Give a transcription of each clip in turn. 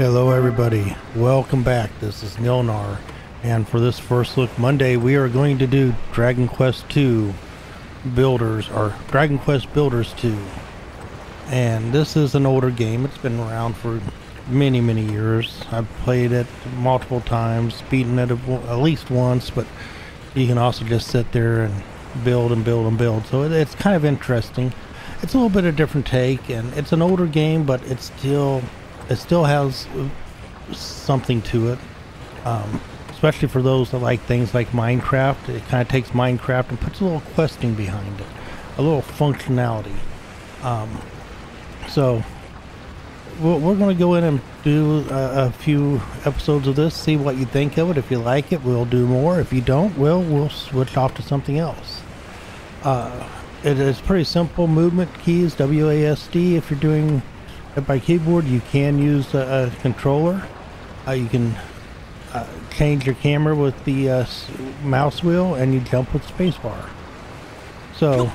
Hello, everybody. Welcome back. This is Nilnyar, and for this first look Monday, we are going to do Dragon Quest II Builders or Dragon Quest Builders 2. And this is an older game. It's been around for many, many years. I've played it multiple times, beaten it at least once, but you can also just sit there and build and build and build. So it's kind of interesting. It's a little bit of different take, and it's an older game, but it's still it still has something to it. Um, especially for those that like things like Minecraft. It kind of takes Minecraft and puts a little questing behind it, a little functionality. Um, so we're, going to go in and do a, a, few episodes of this, see what you think of it. If you like it, we'll do more. If you don't, well, we'll switch off to something else. Uh, it is pretty simple movement keys, WASD. If you're doing by keyboard you can use a, a controller uh, you can uh, change your camera with the uh, mouse wheel and you jump with spacebar so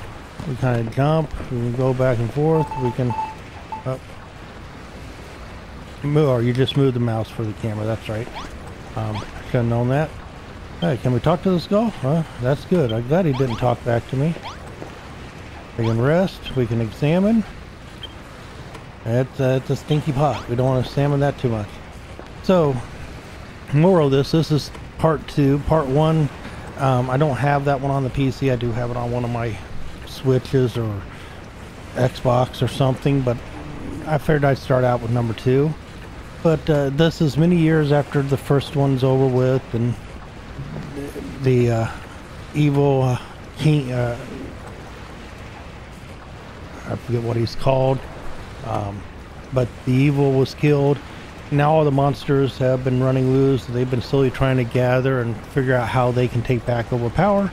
we kind of jump we can go back and forth we can uh, move or you just move the mouse for the camera that's right. Um, should have known that. Hey can we talk to this guy? Huh? that's good. I'm glad he didn't talk back to me. We can rest we can examine it's, uh, it's a stinky pot. We don't want to salmon that too much. So, moral of this, this is part two. Part one, um, I don't have that one on the PC. I do have it on one of my Switches or Xbox or something, but I figured I'd start out with number two. But uh, this is many years after the first one's over with, and the uh, evil uh, king, uh, I forget what he's called, um, but the evil was killed. Now all the monsters have been running loose. They've been slowly trying to gather and figure out how they can take back over power.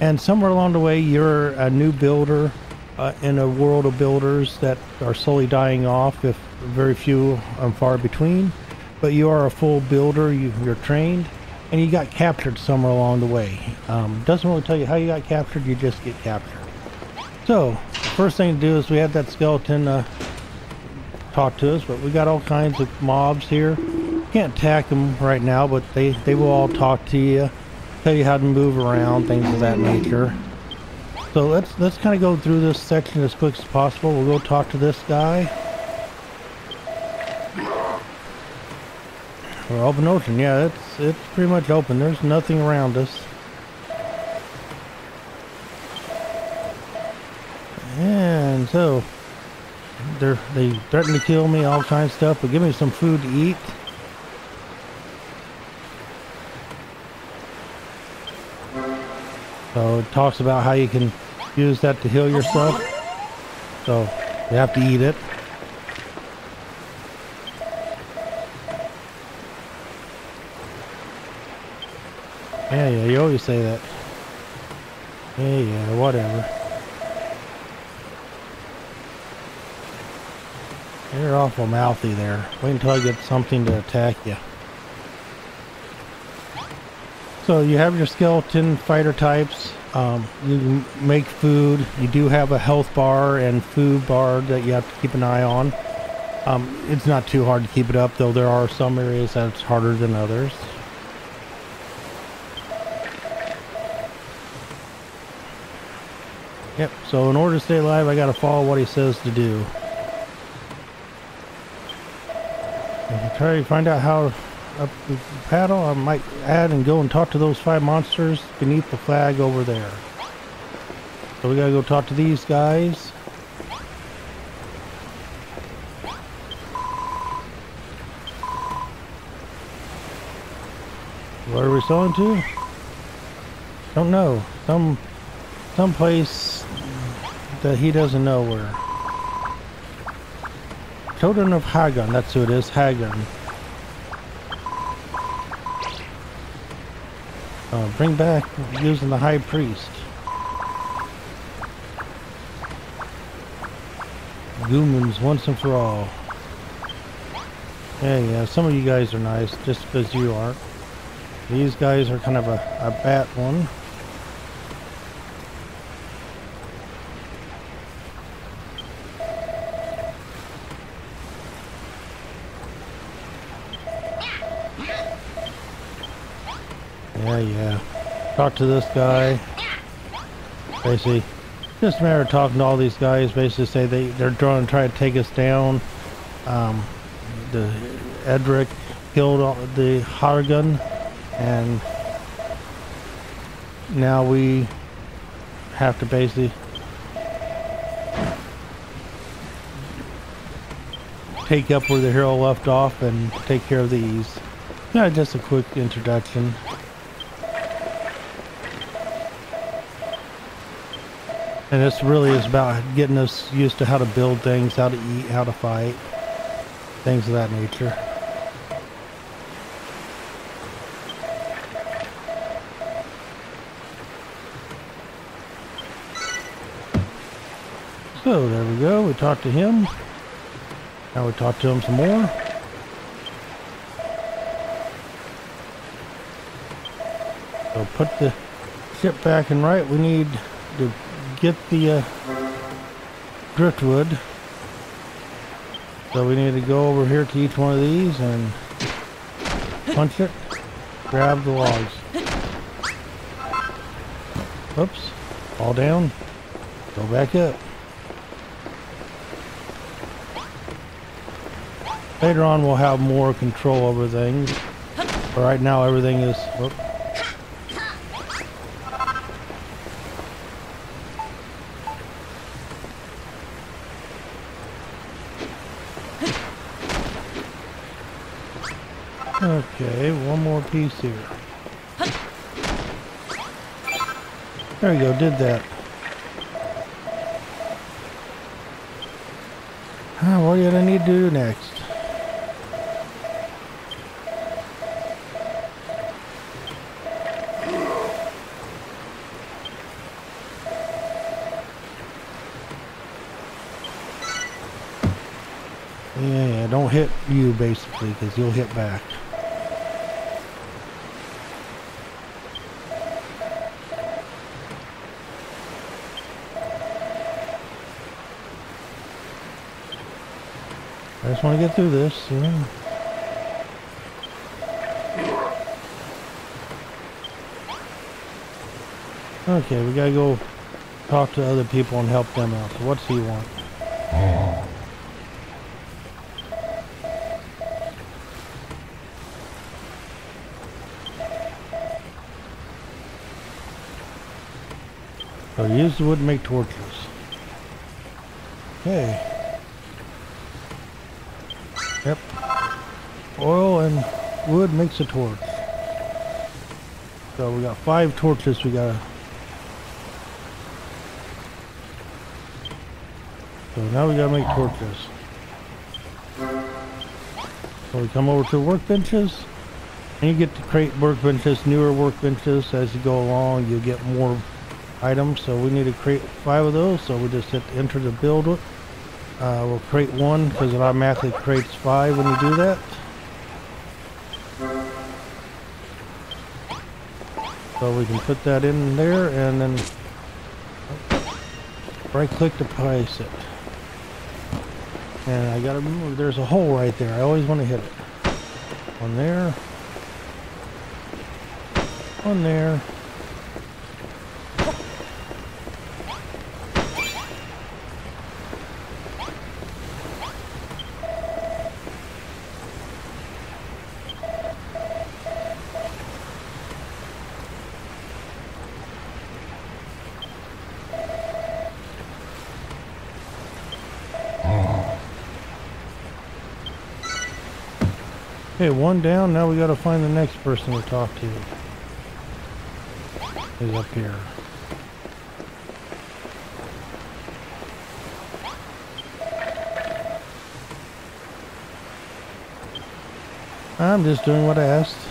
And somewhere along the way, you're a new builder uh, in a world of builders that are slowly dying off, if very few and far between. But you are a full builder. You, are trained, and you got captured somewhere along the way. Um, doesn't really tell you how you got captured. You just get captured. So, first thing to do is we had that skeleton. Uh, talk to us, but we got all kinds of mobs here. Can't attack them right now, but they, they will all talk to you, tell you how to move around, things of that nature. So let's let's kind of go through this section as quick as possible. We'll go talk to this guy. We're open ocean, yeah, it's it's pretty much open. There's nothing around us. And so they're, they threaten to kill me, all kinds of stuff, but give me some food to eat. So it talks about how you can use that to heal yourself. So you have to eat it. Yeah, yeah, you always say that. Yeah, yeah, whatever. You're awful mouthy there. Wait until I get something to attack you. So you have your skeleton fighter types. Um, you make food. You do have a health bar and food bar that you have to keep an eye on. Um, it's not too hard to keep it up, though there are some areas that's harder than others. Yep, so in order to stay alive, I gotta follow what he says to do. Try to find out how up the paddle. I might add and go and talk to those five monsters beneath the flag over there. So we gotta go talk to these guys. Where are we selling to? Don't know. Some some place that he doesn't know where. Children of Hargon, that's who it is, Hargon. Uh, bring back using the High Priest. Goomans once and for all. Yeah, yeah, some of you guys are nice, just because you aren't. These guys are kind of a, a bat one. Yeah. Talk to this guy. Basically, just a matter of talking to all these guys. Basically, say they they're trying to try to take us down. Um, the Edric killed all, the Hargon, and now we have to basically take up where the hero left off and take care of these. Yeah, just a quick introduction. And this really is about getting us used to how to build things, how to eat, how to fight, things of that nature. So there we go, we talked to him. Now we talk to him some more. So put the ship back in right. We need to get the uh, driftwood. So we need to go over here to each one of these and punch it, grab the logs. Oops, fall down, go back up. Later on we'll have more control over things. But right now everything is... Okay, one more piece here. There we go, did that. Ah, what do I need to do next? Yeah, yeah, don't hit you basically, because you'll hit back. Just want to get through this, know. Okay, we gotta go talk to other people and help them out. So what's he want? So use the wood to make torches. Okay. Yep. Oil and wood makes a torch. So we got five torches we gotta So now we gotta make torches. So we come over to workbenches. And you get to create workbenches, newer workbenches. As you go along, you get more items. So we need to create five of those. So we just hit enter to build it. Uh, we'll create one because it automatically creates five when you do that. So we can put that in there and then right click to place it. And I gotta remember there's a hole right there. I always want to hit it. One there. One there. Okay, one down. Now we got to find the next person to talk to. Is up here. I'm just doing what I asked.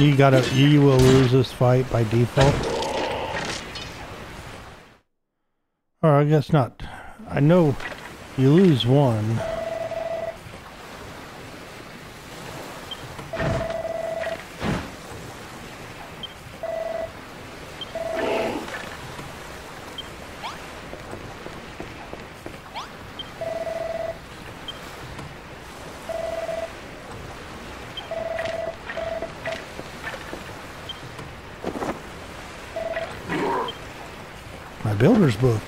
You gotta you will lose this fight by default. Or I guess not. I know you lose one. My builder's book.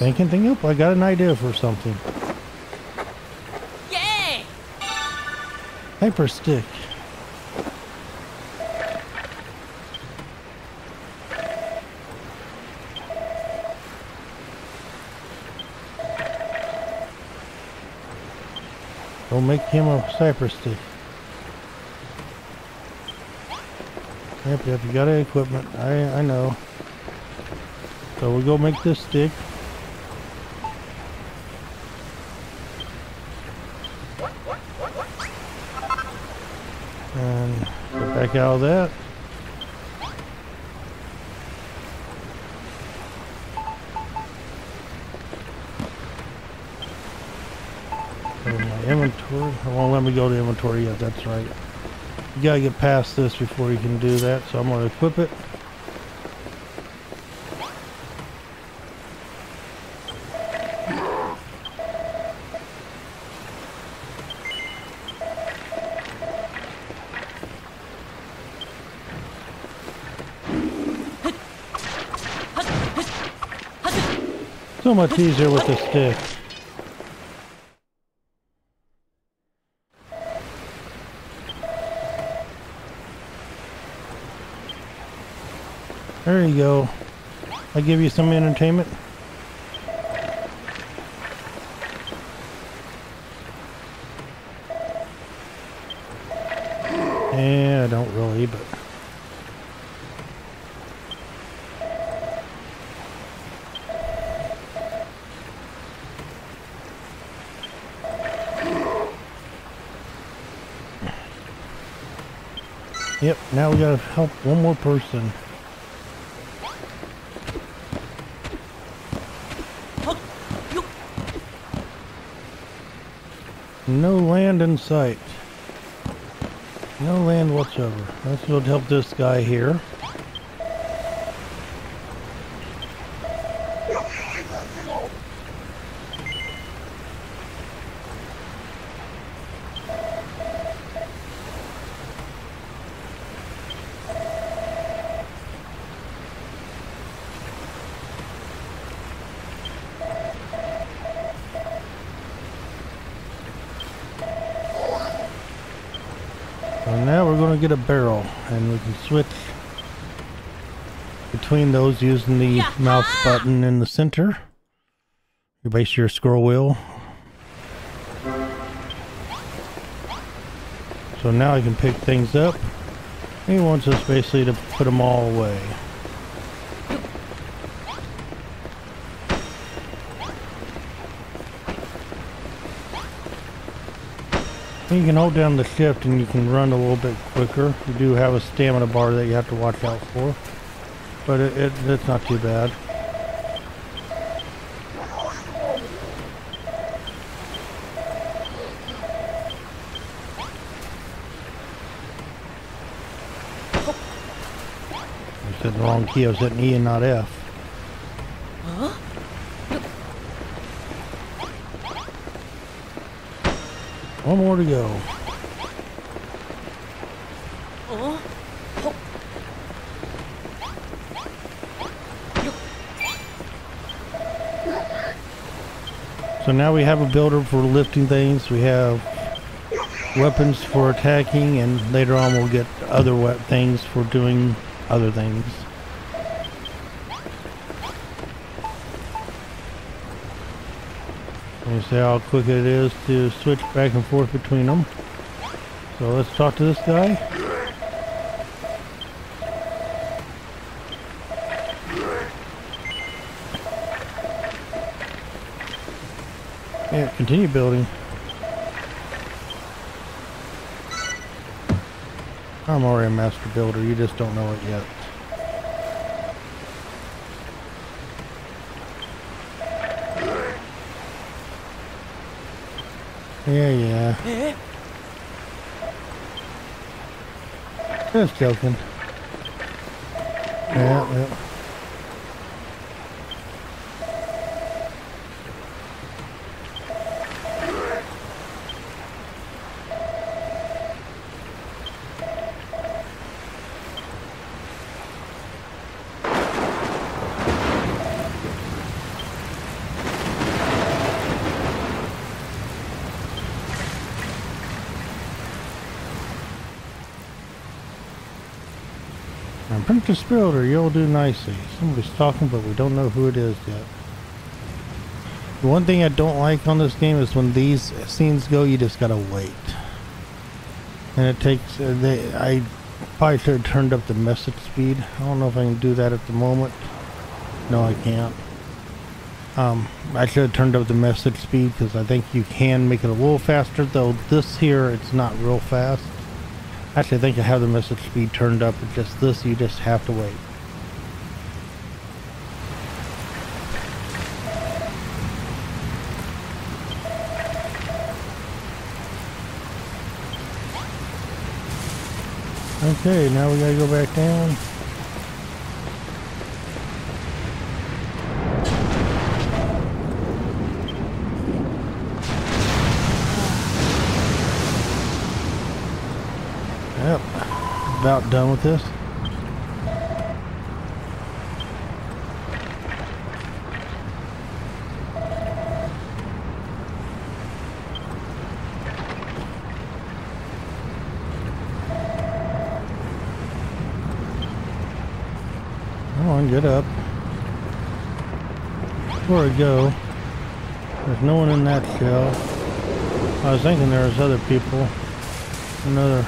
Thinking thing up, oh, I got an idea for something. Yay! Hyper stick. Don't make him a cypress stick. Yep, yep, you got any equipment. I I know. So we go make this stick. And get back out of that. To my inventory. It won't let me go to inventory yet, that's right. You gotta get past this before you can do that, so I'm gonna equip it. So much easier with the stick. There you go. I give you some entertainment. Yeah, I don't really, but Yep, now we gotta help one more person. No land in sight. No land whatsoever. Let's go help this guy here. So now we're going to get a barrel and we can switch between those using the Yeah. mouse button in the center. You base your scroll wheel. So now I can pick things up. He wants us basically to put them all away. You can hold down the shift and you can run a little bit quicker. You do have a stamina bar that you have to watch out for. But it, it, it's not too bad. I said the wrong key. I was hitting E and not F. One more to go. So now we have a builder for lifting things. We have weapons for attacking, and later on we'll get other things for doing other things. See how quick it is to switch back and forth between them. So let's talk to this guy. Yeah, continue building. I'm already a master builder, you just don't know it yet. Yeah, yeah. Just joking. Yeah, yeah. Builder, you'll do nicely. Somebody's talking, but we don't know who it is yet. The one thing I don't like on this game is when these scenes go, you just gotta wait. And it takes, uh, they, I probably should have turned up the message speed. I don't know if I can do that at the moment. No, I can't. Um, I should have turned up the message speed because I think you can make it a little faster, though this here, it's not real fast. Actually, I think I have the message speed turned up. It's just this, you just have to wait. Okay, now we gotta go back down. About done with this. Come on, get up. Before I go, there's no one in that shell. I was thinking there was other people. Another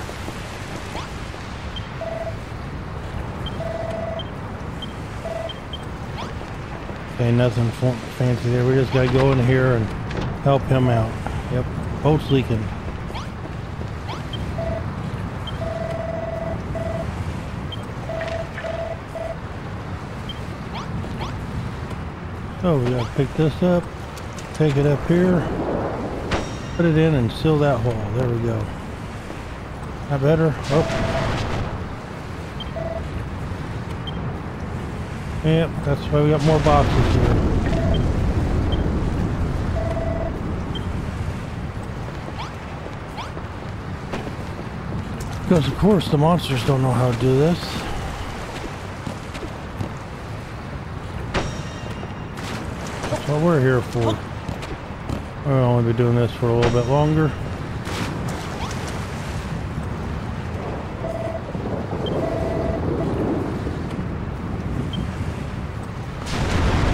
Okay, nothing fancy there. We just gotta go in here and help him out. Yep, boat's leaking. Oh, we gotta pick this up, take it up here, put it in and seal that hole. There we go. That better? Oh. Yep, that's why we got more boxes here. Because of course the monsters don't know how to do this. That's what we're here for. I'll only be doing this for a little bit longer.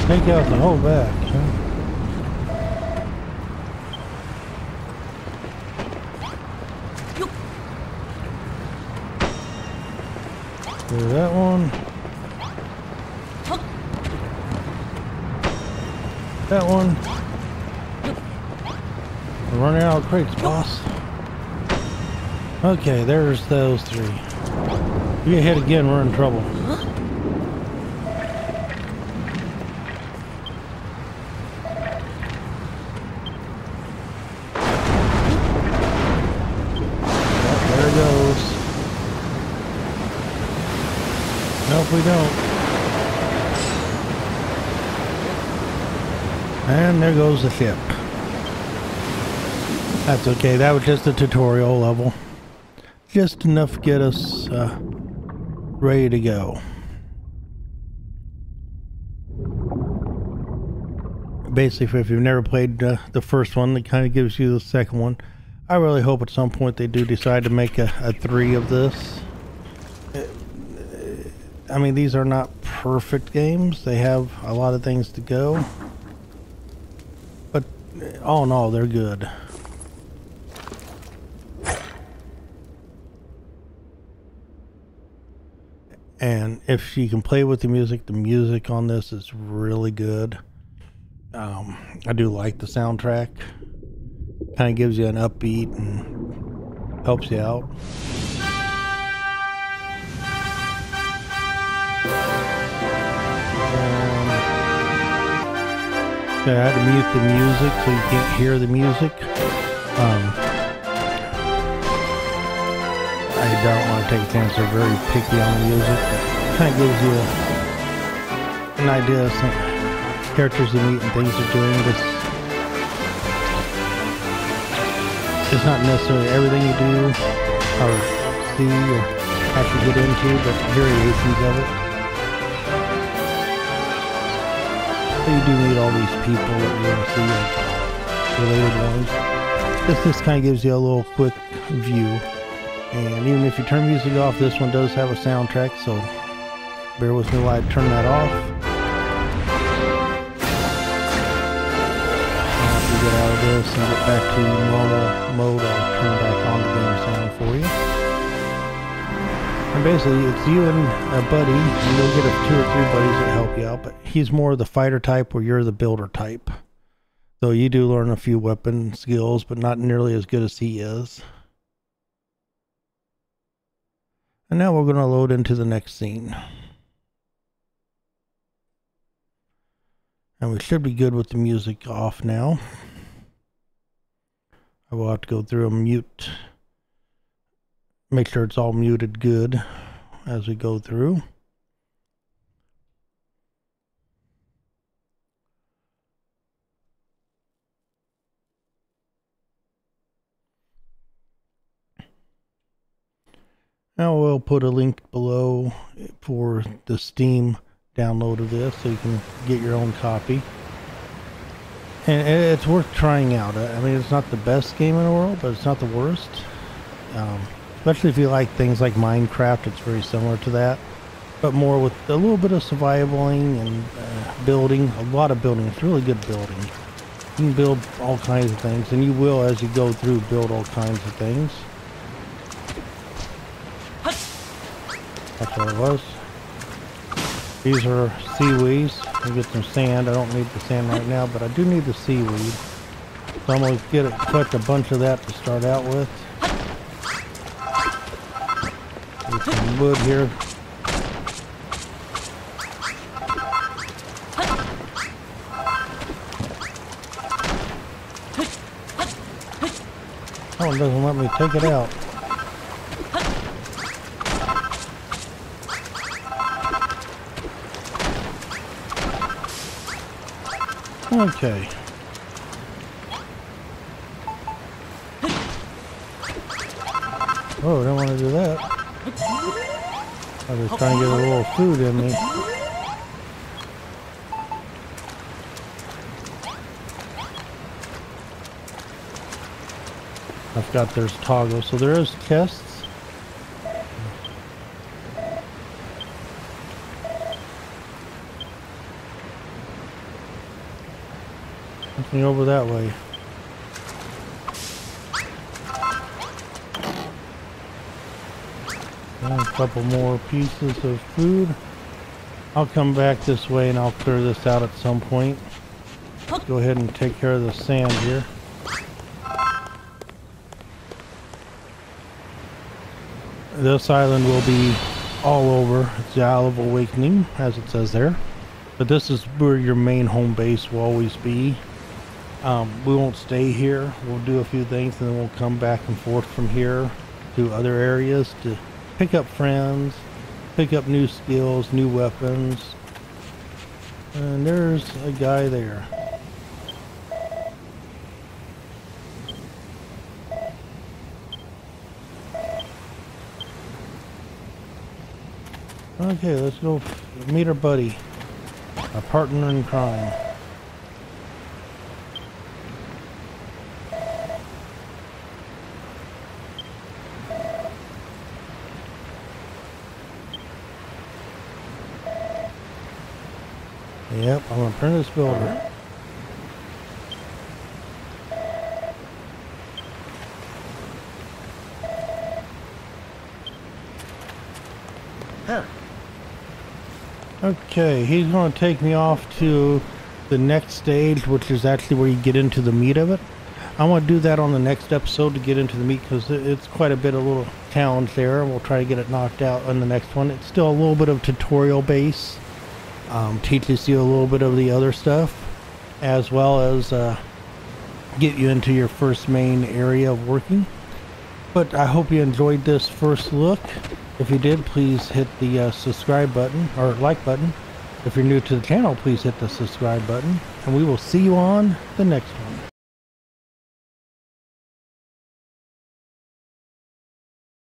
Take out the whole back, huh? That one. That one. We're running out of crates, boss. Okay, there's those three. If you get hit again, we're in trouble. if we don't. And there goes the ship. That's okay. That was just a tutorial level. Just enough to get us uh, ready to go. Basically, if you've never played uh, the first one, it kind of gives you the second one. I really hope at some point they do decide to make a, a three of this. I mean, these are not perfect games. They have a lot of things to go. But all in all, they're good. And if you can play with the music, the music on this is really good. Um, I do like the soundtrack. Kind of gives you an upbeat and helps you out. I had to mute the music so you can't hear the music. Um, I don't want to take a chance. They're very picky on the music. Kind of gives you an idea of some characters they meet and things they're doing. This it's not necessarily everything you do or see or have to get into, but variations of it. You do meet all these people that you want to see, like related ones. This just kind of gives you a little quick view. And even if you turn music off, this one does have a soundtrack, so bear with me while I turn that off. Once we get out of this and get back to normal mode, I'll turn back on the game sound for you. And basically, it's you and a buddy, and you'll get a two or three buddies that help you out, but he's more of the fighter type where you're the builder type. So you do learn a few weapon skills, but not nearly as good as he is. And now we're going to load into the next scene. And we should be good with the music off now. I will have to go through and mute, make sure it's all muted good as we go through. Now we'll put a link below for the Steam download of this so you can get your own copy. And it's worth trying out. I mean, it's not the best game in the world, but it's not the worst. Um, especially if you like things like Minecraft, it's very similar to that. But more with a little bit of survivaling and uh, building. A lot of building. It's really good building. You can build all kinds of things, and you will, as you go through, build all kinds of things. That's what it was. These are seaweeds. I get some sand. I don't need the sand right now, but I do need the seaweed. So I'm going to get it, collect a bunch of that to start out with. Wood here. Oh, it doesn't let me take it out. Okay. Oh, I don't want to do that. I was trying to get a little food in me. I've got there's toggle, so there is tests. Something over that way. And a couple more pieces of food. I'll come back this way and I'll clear this out at some point. Let's go ahead and take care of the sand here. This island will be all over. It's the Isle of Awakening, as it says there. But this is where your main home base will always be. Um, we won't stay here. We'll do a few things and then we'll come back and forth from here to other areas to pick up friends, pick up new skills, new weapons. And there's a guy there. Okay, let's go meet our buddy, our partner in crime. Yep, I'm an apprentice builder. Okay, he's going to take me off to the next stage, which is actually where you get into the meat of it. I want to do that on the next episode to get into the meat because it's quite a bit of little challenge there. And we'll try to get it knocked out on the next one. It's still a little bit of tutorial base. Um, teaches you a little bit of the other stuff. as well as uh, get you into your first main area of working. But I hope you enjoyed this first look. If you did, please hit the uh, subscribe button or like button. If you're new to the channel, please hit the subscribe button. And we will see you on the next one.